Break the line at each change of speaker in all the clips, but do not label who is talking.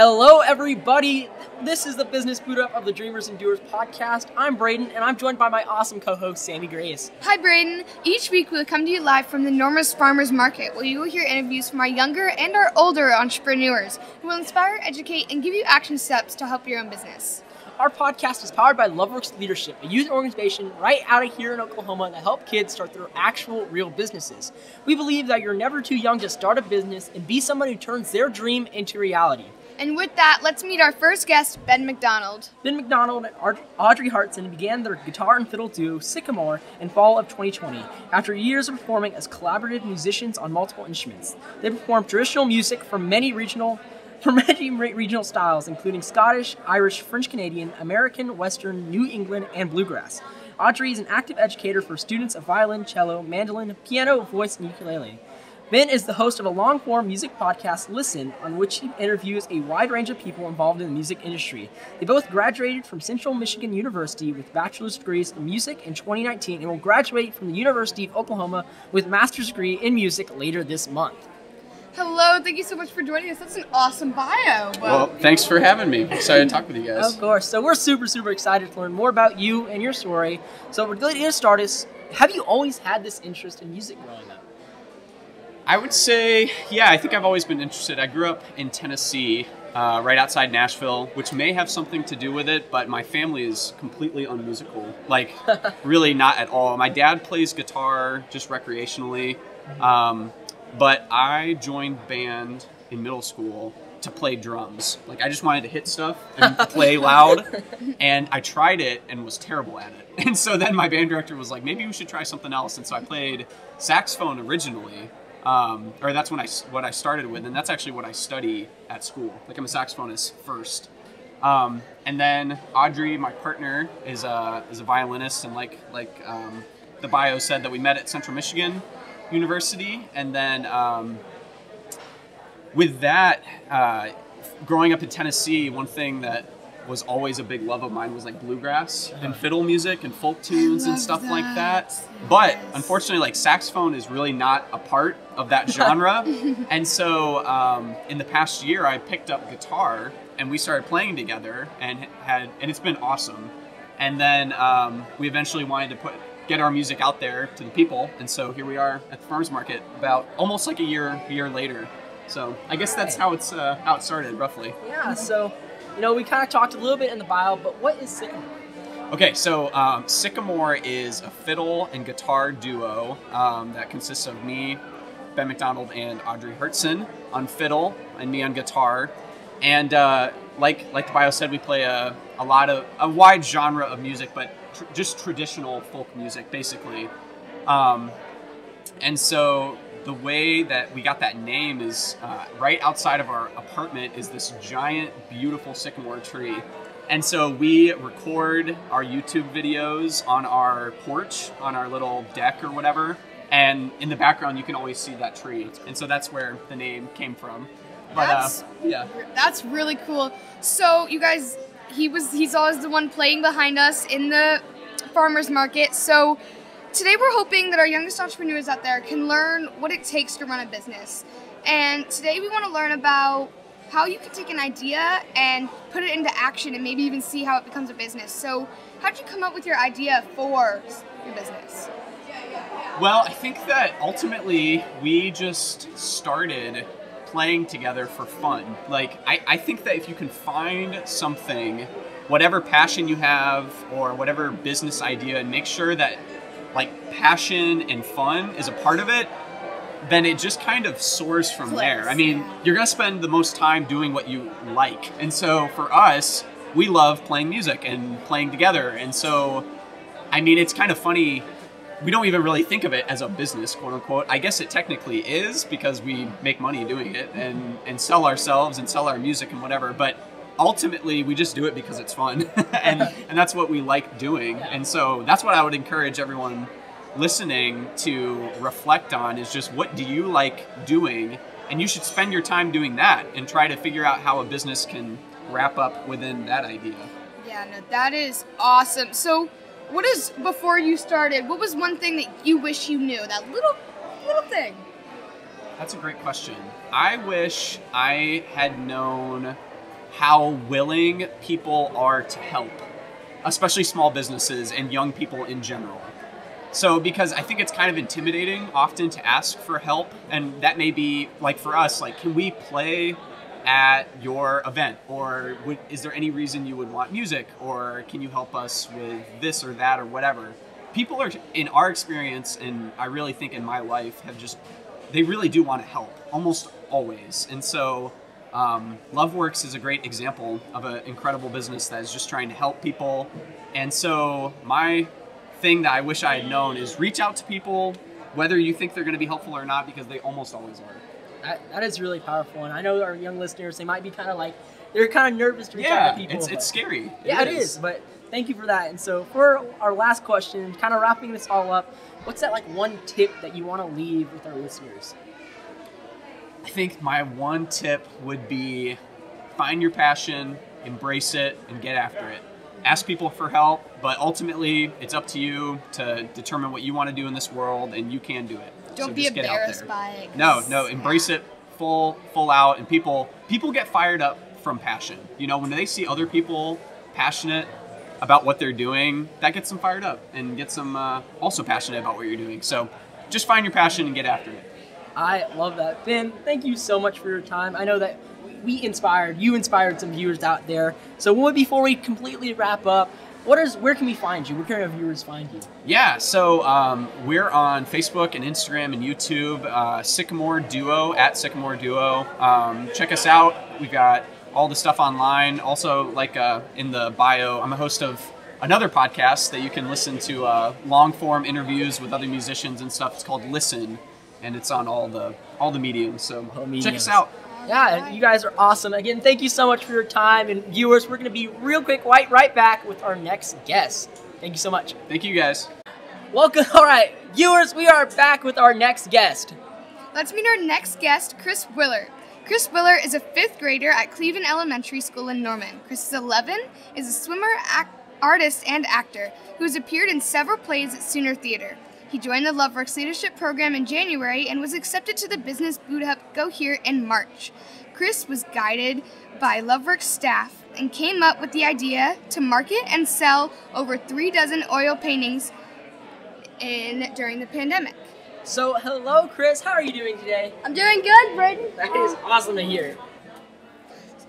Hello, everybody. This is the Business Boot Up of the Dreamers and Doers podcast. I'm Braden, and I'm joined by my awesome co-host Sammy Grace.
Hi, Braden. Each week we'll come to you live from the Norman's Farmers Market, where you will hear interviews from our younger and our older entrepreneurs who will inspire, educate, and give you action steps to help your own business.
Our podcast is powered by LoveWorks Leadership, a youth organization right out of here in Oklahoma that help kids start their actual real businesses. We believe that you're never too young to start a business and be someone who turns their dream into reality.
And with that, let's meet our first guest, Ben McDonald.
Ben McDonald and Audrey Hartson began their guitar and fiddle duo Sycamore in fall of 2020 after years of performing as collaborative musicians on multiple instruments. They perform traditional music from many regional from many regional styles, including Scottish, Irish, French Canadian, American, Western, New England, and bluegrass. Audrey is an active educator for students of violin, cello, mandolin, piano, voice, and ukulele. Ben is the host of a long form music podcast, Listen, on which he interviews a wide range of people involved in the music industry. They both graduated from Central Michigan University with bachelor's degrees in music in 2019 and will graduate from the University of Oklahoma with master's degree in music later this month.
Hello, thank you so much for joining us. That's an awesome bio.
Well, thanks for having me. Excited to talk with you guys.
Of course. So we're super, super excited to learn more about you and your story. So we're going to start us. Have you always had this interest in music growing up?
I would say, yeah, I think I've always been interested. I grew up in Tennessee, uh, right outside Nashville, which may have something to do with it, but my family is completely unmusical. Like, really not at all. My dad plays guitar just recreationally, um, but I joined band in middle school to play drums. Like, I just wanted to hit stuff and play loud, and I tried it and was terrible at it. And so then my band director was like, maybe we should try something else. And so I played saxophone originally um, or that's when I what I started with, and that's actually what I study at school. Like I'm a saxophonist first, um, and then Audrey, my partner, is a is a violinist, and like like um, the bio said that we met at Central Michigan University, and then um, with that, uh, growing up in Tennessee, one thing that was always a big love of mine was like bluegrass and fiddle music and folk tunes and stuff that. like that. But unfortunately, like saxophone is really not a part of that genre. and so um, in the past year, I picked up guitar and we started playing together and had and it's been awesome. And then um, we eventually wanted to put get our music out there to the people, and so here we are at the farmers market about almost like a year a year later. So I guess that's how it's uh, how it started roughly.
Yeah. So you know, we kind of talked a little bit in the bio, but what is Sycamore?
Okay, so um, Sycamore is a fiddle and guitar duo um, that consists of me, Ben McDonald, and Audrey Hertzen on fiddle, and me on guitar. And uh, like like the bio said, we play a, a lot of a wide genre of music, but tr- just traditional folk music, basically. Um, and so the way that we got that name is uh, right outside of our apartment is this giant, beautiful sycamore tree. And so we record our YouTube videos on our porch, on our little deck or whatever. And in the background, you can always see that tree. And so that's where the name came from.
But uh, that's, uh, yeah, that's really cool. So you guys, he was he's always the one playing behind us in the farmers market. So Today we're hoping that our youngest entrepreneurs out there can learn what it takes to run a business. And today we want to learn about how you can take an idea and put it into action and maybe even see how it becomes a business. So, how did you come up with your idea for your business?
Well, I think that ultimately we just started playing together for fun. Like, I, I think that if you can find something, whatever passion you have or whatever business idea, and make sure that like passion and fun is a part of it, then it just kind of soars from Clicks, there. I mean, yeah. you're gonna spend the most time doing what you like. And so for us, we love playing music and playing together. And so, I mean, it's kind of funny. We don't even really think of it as a business, quote unquote. I guess it technically is because we make money doing it and, and sell ourselves and sell our music and whatever. But ultimately we just do it because it's fun. And and that's what we like doing. And so that's what i would encourage everyone listening to reflect on is just what do you like doing? And you should spend your time doing that and try to figure out how a business can wrap up within that idea.
Yeah no that is awesome. So what is before you started what was one thing that you wish you knew? That little little thing.
That's a great question. I wish i had known how willing people are to help, especially small businesses and young people in general. So, because I think it's kind of intimidating often to ask for help, and that may be like for us, like, can we play at your event? Or would, is there any reason you would want music? Or can you help us with this or that or whatever? People are, in our experience, and I really think in my life, have just, they really do want to help almost always. And so, um, LoveWorks is a great example of an incredible business that is just trying to help people. And so, my thing that I wish I had known is reach out to people, whether you think they're going to be helpful or not, because they almost always are.
That, that is really powerful, and I know our young listeners they might be kind of like they're kind of nervous to reach out to people.
it's, it's scary.
yeah, it is. But thank you for that. And so for our last question, kind of wrapping this all up, what's that like one tip that you want to leave with our listeners?
I think my one tip would be find your passion, embrace it, and get after it. Ask people for help, but ultimately it's up to you to determine what you want to do in this world, and you can do it.
Don't
So
be
just get out
embarrassed by it.
No, no, embrace it full full out and people people get fired up from passion. You know, when they see other people passionate about what they're doing, that gets them fired up and gets them uh, also passionate about what you're doing. So just find your passion and get after it.
I love that. Ben, thank you so much for your time. I know that we inspired, you inspired some viewers out there. So before we completely wrap up, what is where can we find you? Where can our viewers find you?
Yeah, so um, we're on Facebook and Instagram and YouTube, uh, Sycamore Duo at Sycamore Duo. Um, check us out. We've got all the stuff online. Also, like uh, in the bio, I'm a host of another podcast that you can listen to uh, long form interviews with other musicians and stuff. It's called Listen, and it's on all the all the mediums. So
All
check
mediums.
us out.
Yeah, you guys are awesome. Again, thank you so much for your time. And viewers, we're going to be real quick, right, right back with our next guest. Thank you so much.
Thank you guys.
Welcome. All right, viewers, we are back with our next guest.
Let's meet our next guest, Chris Willer. Chris Willer is a fifth grader at Cleveland Elementary School in Norman. Chris is 11, is a swimmer, act, artist, and actor who has appeared in several plays at Sooner Theater. He joined the LoveWorks Leadership Program in January and was accepted to the Business Boot Up Cohort in March. Chris was guided by LoveWorks staff and came up with the idea to market and sell over three dozen oil paintings in during the pandemic.
So, hello, Chris. How are you doing today?
I'm doing good, Braden.
That is awesome to hear.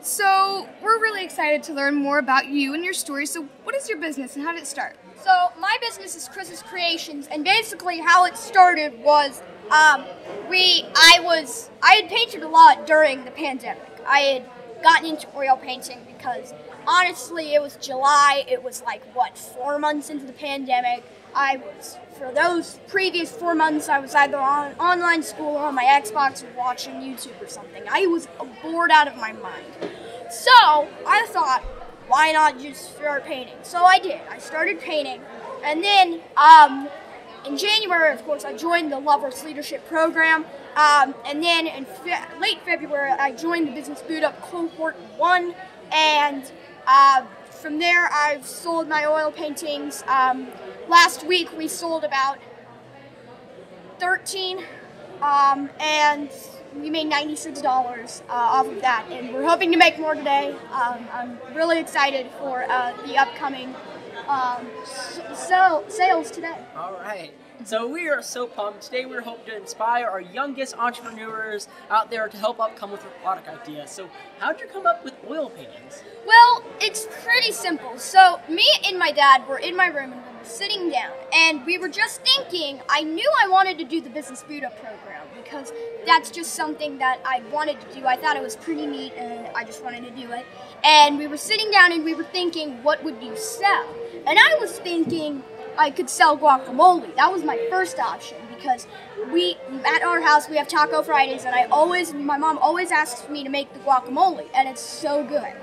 So, we're really excited to learn more about you and your story. So, what is your business and how did it start?
So my business is Chris's Creations, and basically how it started was um, we I was I had painted a lot during the pandemic. I had gotten into oil painting because honestly it was July. It was like what four months into the pandemic. I was for those previous four months I was either on online school or on my Xbox or watching YouTube or something. I was bored out of my mind. So I thought, why not just start painting? So I did. I started painting, and then um, in January, of course, I joined the LoveWorks Leadership Program, um, and then in fe- late February, I joined the Business Boot Up Cohort One, and uh, from there, I've sold my oil paintings. Um, last week, we sold about 13 um, and we made $96 uh, off of that and we're hoping to make more today um, i'm really excited for uh, the upcoming um, sales today
All right. So we are so pumped. Today we're hoping to inspire our youngest entrepreneurs out there to help up come with their product ideas. So how'd you come up with oil paintings?
Well, it's pretty simple. So, me and my dad were in my room and we were sitting down, and we were just thinking. I knew I wanted to do the Business Boot Up program because that's just something that I wanted to do. I thought it was pretty neat, and I just wanted to do it. And we were sitting down and we were thinking, what would you sell? And I was thinking I could sell guacamole. That was my first option because we at our house we have Taco Fridays, and I always my mom always asks me to make the guacamole, and it's so good.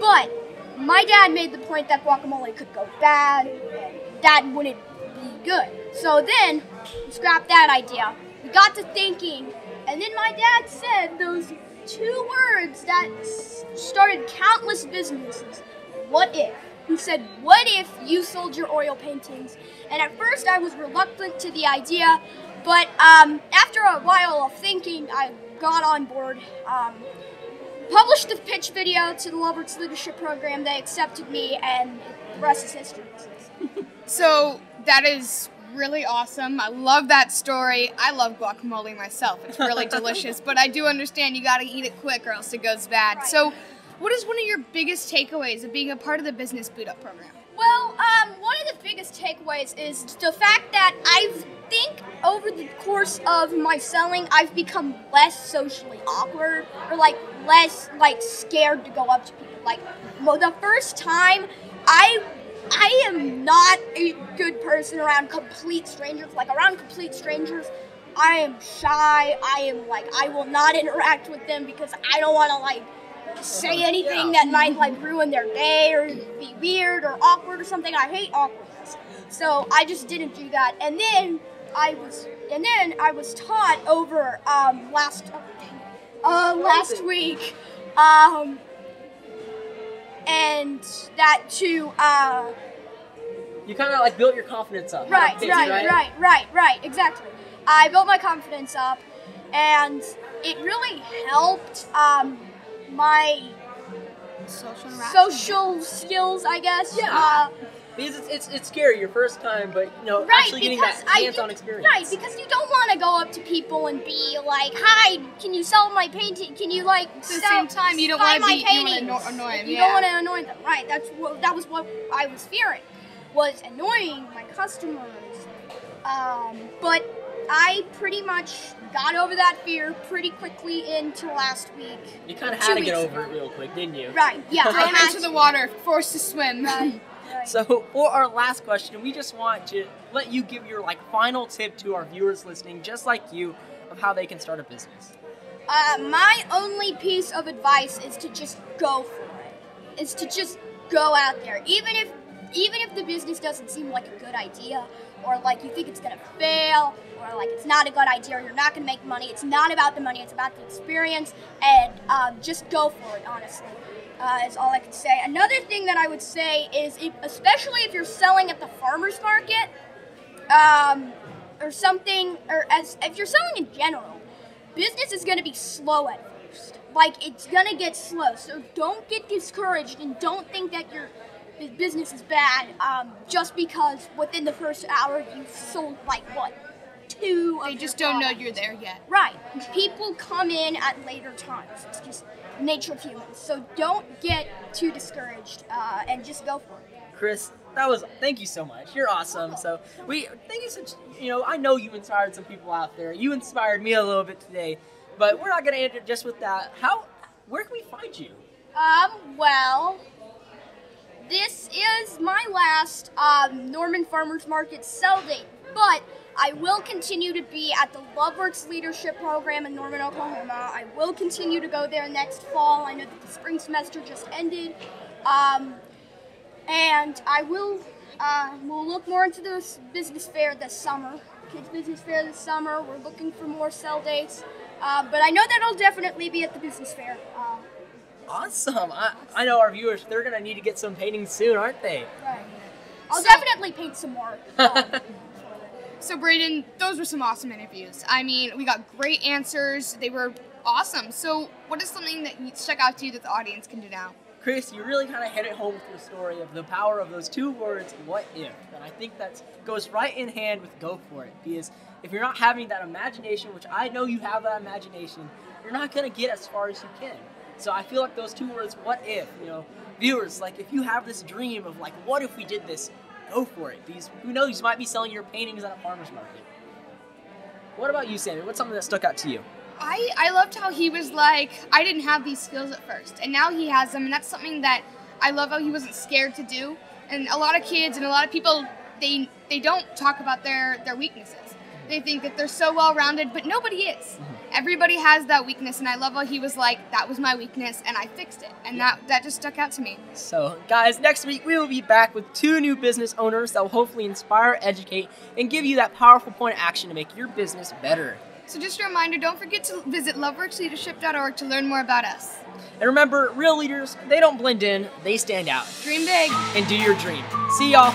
But my dad made the point that guacamole could go bad and that wouldn't be good. So then, scrap that idea. We got to thinking, and then my dad said those two words that started countless businesses. What if? He said, What if you sold your oil paintings? And at first I was reluctant to the idea, but um, after a while of thinking, I got on board. Um, published the pitch video to the Loveworks Leadership Program. They accepted me, and the rest is history.
So that is really awesome. I love that story. I love guacamole myself. It's really delicious, but I do understand you got to eat it quick or else it goes bad.
Right.
So, what is one of your biggest takeaways of being a part of the Business Boot Up program?
Well, um, one of the biggest takeaways is the fact that I think over the course of my selling, I've become less socially awkward or like less like scared to go up to people. Like, well, the first time I. I am not a good person around complete strangers. Like around complete strangers, I am shy. I am like I will not interact with them because I don't want to like say anything that might like ruin their day or be weird or awkward or something. I hate awkwardness. So I just didn't do that. And then I was and then I was taught over um last uh last week um and that to uh
You kind of like built your confidence up.
Right,
Did you,
right, right, right, right, exactly. I built my confidence up, and it really helped um, my
Social interaction.
social skills, I guess.
Yeah.
Uh,
Because it's, it's, it's scary your first time, but you know,
right,
actually getting
because
that
I
hands-on experience.
Right, because you don't want to go up to people and be like, "Hi, can you sell my painting? Can you like
At the same time, you don't want
my
to be you want to
paintings?"
anno- annoy them.
You
yeah.
don't want to annoy them, right? That's what that was what I was fearing, was annoying my customers. Um, but I pretty much got over that fear pretty quickly into last week.
You kind of had to get over
ago.
it real quick, didn't you?
Right? Yeah, I
Thrown
had
into the water, forced to swim.
Right, right.
So for our last question, we just want to let you give your like final tip to our viewers listening, just like you, of how they can start a business.
Uh, my only piece of advice is to just go for it. Is to just go out there, even if even if the business doesn't seem like a good idea, or like you think it's gonna fail, or like it's not a good idea, you're not gonna make money. It's not about the money; it's about the experience, and um, just go for it. Honestly, uh, is all I can say. Another thing that I would say is, if, especially if you're selling at the farmers market, um, or something, or as if you're selling in general, business is going to be slow at first. Like it's going to get slow. So don't get discouraged and don't think that your bu- business is bad um, just because within the first hour you've sold like what two.
They
of
just
your
don't know you're there yet.
Right. People come in at later times. It's just nature of humans. So don't get too discouraged uh, and just go for it.
Chris, that was thank you so much. You're awesome. So we thank you such you know, I know you inspired some people out there. You inspired me a little bit today. But we're not gonna end it just with that. How where can we find you?
Um, well, this is my last um, Norman Farmers Market sell date, but I will continue to be at the Loveworks Leadership Program in Norman, Oklahoma. I will continue to go there next fall. I know that the spring semester just ended. Um, and I will uh, we'll look more into this business fair this summer. Kids Business Fair this summer. We're looking for more sell dates. Uh, but I know that I'll definitely be at the business fair. Uh,
Awesome. I, I know our viewers they're gonna need to get some paintings soon, aren't they?
Right. I'll
So-
definitely paint some more. Um,
So, Braden, those were some awesome interviews. I mean, we got great answers. They were awesome. So, what is something that stuck out to you that the audience can do now?
Chris, you really kind of hit it home with your story of the power of those two words, what if? And I think that goes right in hand with go for it. Because if you're not having that imagination, which I know you have that imagination, you're not going to get as far as you can. So I feel like those two words, what if, you know, viewers, like if you have this dream of like, what if we did this, go for it. These, who knows, you might be selling your paintings at a farmer's market. What about you, Sammy? What's something that stuck out to you?
I, I loved how he was like, I didn't have these skills at first, and now he has them, and that's something that I love how he wasn't scared to do. And a lot of kids and a lot of people, they they don't talk about their their weaknesses. They think that they're so well rounded, but nobody is. Mm-hmm. Everybody has that weakness, and I love how he was like, that was my weakness, and I fixed it, and that that just stuck out to me.
So, guys, next week we will be back with two new business owners that will hopefully inspire, educate, and give you that powerful point of action to make your business better.
So just a reminder, don't forget to visit loveworksleadership.org to learn more about us.
And remember, real leaders, they don't blend in, they stand out.
Dream big.
And do your dream. See y'all.